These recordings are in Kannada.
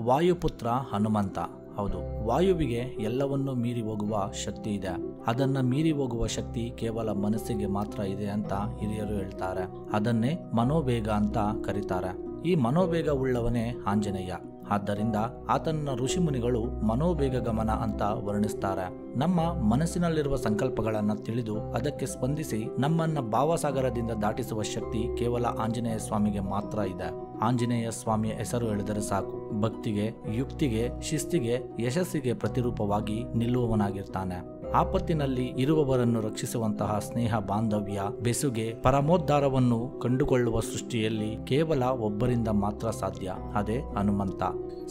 ವಾಯುಪುತ್ರ ಹನುಮಂತ. ಹೌದು, ವಾಯುವಿಗೆ ಎಲ್ಲವನ್ನೂ ಮೀರಿ ಹೋಗುವ ಶಕ್ತಿ ಇದೆ. ಅದನ್ನ ಮೀರಿ ಹೋಗುವ ಶಕ್ತಿ ಕೇವಲ ಮನಸ್ಸಿಗೆ ಮಾತ್ರ ಇದೆ ಅಂತ ಹಿರಿಯರು ಹೇಳ್ತಾರೆ. ಅದನ್ನೇ ಮನೋವೇಗ ಅಂತ ಕರೀತಾರೆ. ಈ ಮನೋವೇಗ ಉಳ್ಳವನೇ ಆಂಜನೇಯ. ಆದ್ದರಿಂದ ಆತನ ಋಷಿಮುನಿಗಳು ಮನೋಬೇಗ ಗಮನ ಅಂತ ವರ್ಣಿಸ್ತಾರೆ. ನಮ್ಮ ಮನಸ್ಸಿನಲ್ಲಿರುವ ಸಂಕಲ್ಪಗಳನ್ನು ತಿಳಿದು ಅದಕ್ಕೆ ಸ್ಪಂದಿಸಿ ನಮ್ಮನ್ನ ಭಾವಸಾಗರದಿಂದ ದಾಟಿಸುವ ಶಕ್ತಿ ಕೇವಲ ಆಂಜನೇಯ ಸ್ವಾಮಿಗೆ ಮಾತ್ರ ಇದೆ. ಆಂಜನೇಯ ಸ್ವಾಮಿಯ ಹೆಸರು ಹೇಳಿದರೆ ಸಾಕು. ಭಕ್ತಿಗೆ, ಯುಕ್ತಿಗೆ, ಶಿಸ್ತಿಗೆ, ಯಶಸ್ಸಿಗೆ ಪ್ರತಿರೂಪವಾಗಿ ನಿಲ್ಲುವವನಾಗಿರ್ತಾನೆ. ಆಪತ್ತಿನಲ್ಲಿ ಇರುವವರನ್ನು ರಕ್ಷಿಸುವಂತಹ ಸ್ನೇಹ ಬಾಂಧವ್ಯ, ಬೆಸುಗೆ, ಪರಮೋದ್ಧಾರವನ್ನು ಕಂಡುಕೊಳ್ಳುವ ಸೃಷ್ಟಿಯಲ್ಲಿ ಕೇವಲ ಒಬ್ಬರಿಂದ ಮಾತ್ರ ಸಾಧ್ಯ, ಅದೇ ಹನುಮಂತ.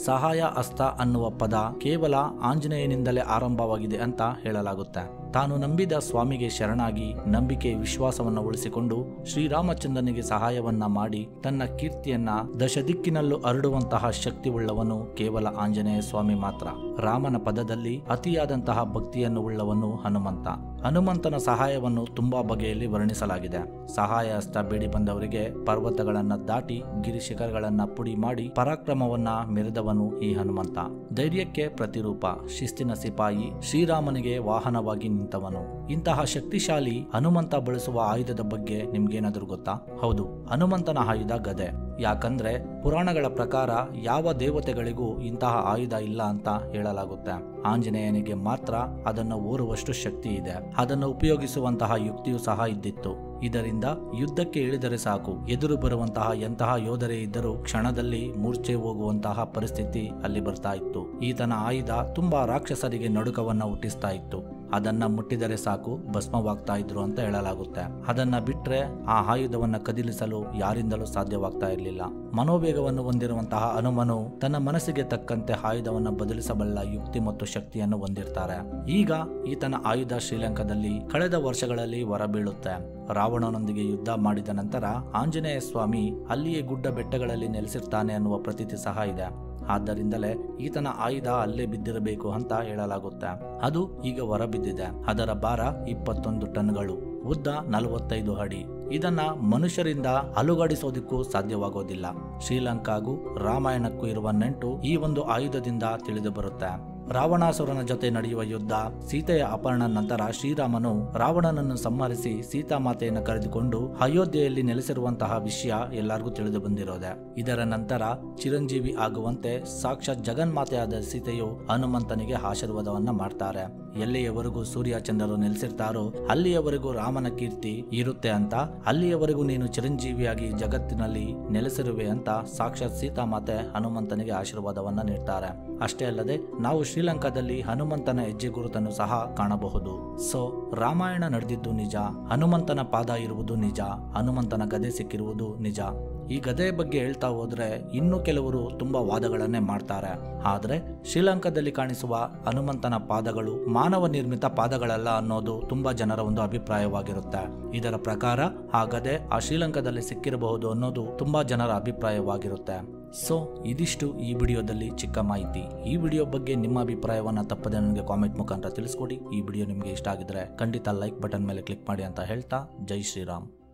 ಸಹಾಯ ಅಸ್ತ ಅನ್ನುವ ಪದ ಕೇವಲ ಆಂಜನೇಯನಿಂದಲೇ ಆರಂಭವಾಗಿದೆ ಅಂತ ಹೇಳಲಾಗುತ್ತೆ. ತಾನು ನಂಬಿದ ಸ್ವಾಮಿಗೆ ಶರಣಾಗಿ ನಂಬಿಕೆ ವಿಶ್ವಾಸವನ್ನು ಉಳಿಸಿಕೊಂಡು ಶ್ರೀರಾಮಚಂದ್ರನಿಗೆ ಸಹಾಯವನ್ನ ಮಾಡಿ ತನ್ನ ಕೀರ್ತಿಯನ್ನ ದಶದಿಕ್ಕಿನಲ್ಲೂ ಹರಡುವಂತಹ ಶಕ್ತಿ ಉಳ್ಳವನು ಕೇವಲ ಆಂಜನೇಯ ಸ್ವಾಮಿ ಮಾತ್ರ. ರಾಮನ ಪದದಲ್ಲಿ ಅತಿಯಾದಂತಹ ಭಕ್ತಿಯನ್ನು ಉಳ್ಳವನು ಹನುಮಂತ. ಹನುಮಂತನ ಸಹಾಯವನ್ನು ತುಂಬಾ ಬಗೆಯಲ್ಲಿ ವರ್ಣಿಸಲಾಗಿದೆ. ಸಹಾಯ ಹಸ್ತ ಬೇಡಿ ಬಂದವರಿಗೆ ಪರ್ವತಗಳನ್ನ ದಾಟಿ ಗಿರಿಶಿಖರಗಳನ್ನ ಪುಡಿ ಮಾಡಿ ಪರಾಕ್ರಮವನ್ನ ಮೆರೆದವನು ಈ ಹನುಮಂತ. ಧೈರ್ಯಕ್ಕೆ ಪ್ರತಿರೂಪ. ಶಿಸ್ತಿನ ಸಿಪಾಯಿ ಶ್ರೀರಾಮನಿಗೆ ವಾಹನವಾಗಿ ನಿಂತವನು. ಇಂತಹ ಶಕ್ತಿಶಾಲಿ ಹನುಮಂತ ಬಳಸುವ ಆಯುಧದ ಬಗ್ಗೆ ನಿಮ್ಗೇನಾದ್ರೂ ಗೊತ್ತಾ? ಹೌದು, ಹನುಮಂತನ ಆಯುಧ ಗದೆ. ಯಾಕಂದ್ರೆ ಪುರಾಣಗಳ ಪ್ರಕಾರ ಯಾವ ದೇವತೆಗಳಿಗೂ ಇಂತಹ ಆಯುಧ ಇಲ್ಲ ಅಂತ ಹೇಳಲಾಗುತ್ತೆ. ಆಂಜನೇಯನಿಗೆ ಮಾತ್ರ ಅದನ್ನು ಓರುವಷ್ಟು ಶಕ್ತಿ ಇದೆ. ಅದನ್ನು ಉಪಯೋಗಿಸುವಂತಹ ಯುಕ್ತಿಯೂ ಸಹ ಇದ್ದಿತ್ತು. ಇದರಿಂದ ಯುದ್ಧಕ್ಕೆ ಇಳಿದರೆ ಸಾಕು. ಎದುರು ಬರುವಂತಹ ಎಂತಹ ಯೋಧರೇ ಇದ್ದರೂ ಕ್ಷಣದಲ್ಲಿ ಮೂರ್ಛೆ ಹೋಗುವಂತಹ ಪರಿಸ್ಥಿತಿ ಅಲ್ಲಿ ಬರ್ತಾ ಇತ್ತು. ಈತನ ಆಯುಧ ತುಂಬಾ ರಾಕ್ಷಸರಿಗೆ ನಡುಕವನ್ನ ಹುಟ್ಟಿಸ್ತಾ ಇತ್ತು. ಅದನ್ನ ಮುಟ್ಟಿದರೆ ಸಾಕು, ಭಸ್ಮವಾಗ್ತಾ ಇದ್ರು ಅಂತ ಹೇಳಲಾಗುತ್ತೆ. ಅದನ್ನ ಬಿಟ್ಟರೆ ಆ ಆಯುಧವನ್ನ ಕದಿಲಿಸಲು ಯಾರಿಂದಲೂ ಸಾಧ್ಯವಾಗ್ತಾ ಇರಲಿಲ್ಲ. ಮನೋವೇಗವನ್ನು ಹೊಂದಿರುವಂತಹ ಹನುಮನು ತನ್ನ ಮನಸ್ಸಿಗೆ ತಕ್ಕಂತೆ ಆಯುಧವನ್ನು ಬದಲಿಸಬಲ್ಲ ಯುಕ್ತಿ ಮತ್ತು ಶಕ್ತಿಯನ್ನು ಹೊಂದಿರ್ತಾರೆ. ಈಗ ಈತನ ಆಯುಧ ಶ್ರೀಲಂಕಾದಲ್ಲಿ ಕಳೆದ ವರ್ಷಗಳಲ್ಲಿ ಹೊರಬೀಳುತ್ತೆ. ರಾವಣನೊಂದಿಗೆ ಯುದ್ಧ ಮಾಡಿದ ನಂತರ ಆಂಜನೇಯ ಸ್ವಾಮಿ ಅಲ್ಲಿಯೇ ಗುಡ್ಡ ಬೆಟ್ಟಗಳಲ್ಲಿ ನೆಲೆಸಿರ್ತಾನೆ ಅನ್ನುವ ಪ್ರತೀತಿ ಸಹ ಇದೆ. ಆದ್ದರಿಂದಲೇ ಈತನ ಆಯುಧ ಅಲ್ಲೇ ಬಿದ್ದಿರಬೇಕು ಅಂತ ಹೇಳಲಾಗುತ್ತೆ. ಅದು ಈಗ ಹೊರಬಿದ್ದಿದೆ. ಅದರ ಭಾರ ಇಪ್ಪತ್ತೊಂದು ಟನ್ಗಳು. ಉದ್ದ ನಲವತ್ತೈದು ಅಡಿ. ಇದನ್ನ ಮನುಷ್ಯರಿಂದ ಅಲುಗಾಡಿಸೋದಕ್ಕೂ ಸಾಧ್ಯವಾಗೋದಿಲ್ಲ. ಶ್ರೀಲಂಕಾಗೂ ರಾಮಾಯಣಕ್ಕೂ ಇರುವ ನೆಂಟು ಈ ಒಂದು ಆಯುಧದಿಂದ ತಿಳಿದು ಬರುತ್ತೆ. ರಾವಣಾಸುರನ ಜೊತೆ ನಡೆಯುವ ಯುದ್ಧ, ಸೀತೆಯ ಅಪಹರಣ ನಂತರ ಶ್ರೀರಾಮನು ರಾವಣನನ್ನು ಸಂಹರಿಸಿ ಸೀತಾಮಾತೆಯನ್ನು ಕರೆದುಕೊಂಡು ಅಯೋಧ್ಯೆಯಲ್ಲಿ ನೆಲೆಸಿರುವಂತಹ ವಿಷಯ ಎಲ್ಲರಿಗೂ ತಿಳಿದು ಬಂದಿರೋದೆ. ಇದರ ನಂತರ ಚಿರಂಜೀವಿ ಆಗುವಂತೆ ಸಾಕ್ಷಾತ್ ಜಗನ್ಮಾತೆಯಾದ ಸೀತೆಯು ಹನುಮಂತನಿಗೆ ಆಶೀರ್ವಾದವನ್ನ ಮಾಡ್ತಾರೆ. ಎಲ್ಲಿಯವರೆಗೂ ಸೂರ್ಯ ಚಂದ್ರರು ನೆಲೆಸಿರ್ತಾರೋ ಅಲ್ಲಿಯವರೆಗೂ ರಾಮನ ಕೀರ್ತಿ ಇರುತ್ತೆ ಅಂತ, ಅಲ್ಲಿಯವರೆಗೂ ನೀನು ಚಿರಂಜೀವಿಯಾಗಿ ಜಗತ್ತಿನಲ್ಲಿ ನೆಲೆಸಿರುವೆ ಅಂತ ಸಾಕ್ಷಾತ್ ಸೀತಾಮಾತೆ ಹನುಮಂತನಿಗೆ ಆಶೀರ್ವಾದವನ್ನ ನೀಡ್ತಾರೆ. ಅಷ್ಟೇ ಅಲ್ಲದೆ ನಾವು ಶ್ರೀಲಂಕಾದಲ್ಲಿ ಹನುಮಂತನ ಹೆಜ್ಜೆ ಗುರುತನ್ನು ಸಹ ಕಾಣಬಹುದು. ಸೊ, ರಾಮಾಯಣ ನಡೆದಿದ್ದು ನಿಜ, ಹನುಮಂತನ ಪಾದ ಇರುವುದು ನಿಜ, ಹನುಮಂತನ ಗದೆ ಸಿಕ್ಕಿರುವುದು ನಿಜ. ಈ ಗದೆಯ ಬಗ್ಗೆ ಹೇಳ್ತಾ ಹೋದ್ರೆ ಇನ್ನು ಕೆಲವರು ತುಂಬಾ ವಾದಗಳನ್ನೇ ಮಾಡ್ತಾರೆ. ಆದ್ರೆ ಶ್ರೀಲಂಕಾದಲ್ಲಿ ಕಾಣಿಸುವ ಹನುಮಂತನ ಪಾದಗಳು ಮಾನವ ನಿರ್ಮಿತ ಪಾದಗಳಲ್ಲ ಅನ್ನೋದು ತುಂಬಾ ಜನರ ಒಂದು ಅಭಿಪ್ರಾಯವಾಗಿರುತ್ತೆ. ಇದರ ಪ್ರಕಾರ ಆ ಗದೆ ಆ ಶ್ರೀಲಂಕಾದಲ್ಲಿ ಸಿಕ್ಕಿರಬಹುದು ಅನ್ನೋದು ತುಂಬಾ ಜನರ ಅಭಿಪ್ರಾಯವಾಗಿರುತ್ತೆ. ಸೊ ಇದಿಷ್ಟು ಈ ವಿಡಿಯೋದಲ್ಲಿ ಚಿಕ್ಕ ಮಾಹಿತಿ. ಈ ವಿಡಿಯೋ ಬಗ್ಗೆ ನಿಮ್ಮ ಅಭಿಪ್ರಾಯವನ್ನು ತಪ್ಪದೆ ನನಗೆ ಕಾಮೆಂಟ್ ಮುಖಾಂತರ ತಿಳಿಸ್ಕೊಡಿ. ಈ ವಿಡಿಯೋ ನಿಮಗೆ ಇಷ್ಟ ಆಗಿದ್ರೆ ಖಂಡಿತ ಲೈಕ್ ಬಟನ್ ಮೇಲೆ ಕ್ಲಿಕ್ ಮಾಡಿ ಅಂತ ಹೇಳ್ತಾ, ಜೈ ಶ್ರೀರಾಮ್.